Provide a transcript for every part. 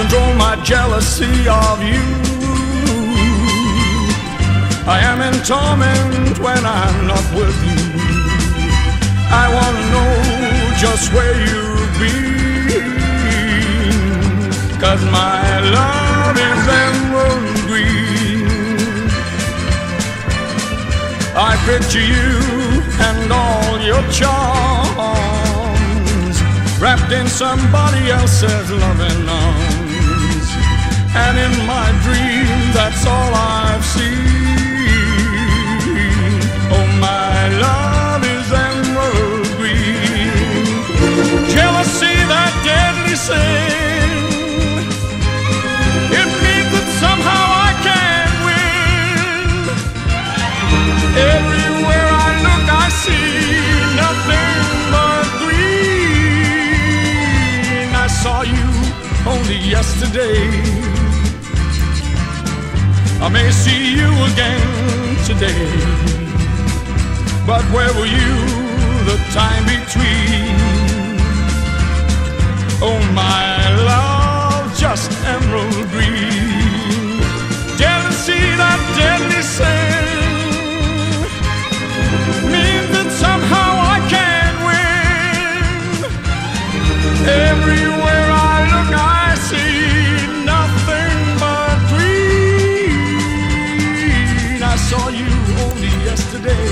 control my jealousy of you. I am in torment when I'm not with you. I want to know just where you've been. Cause my love is emerald green. I picture you and all your charms wrapped in somebody else's loving arms. And in my dream, that's all I've seen. Yesterday. I may see you again today. But where were you the time between? Oh, my yesterday.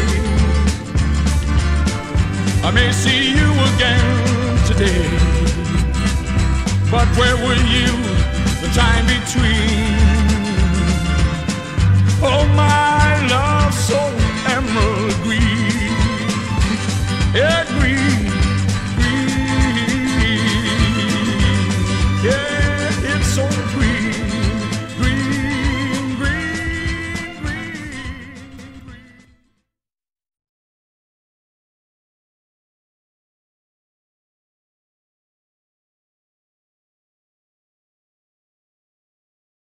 I may see you again today, but where were you the time between? Oh, my love, so emerald green, yeah, green.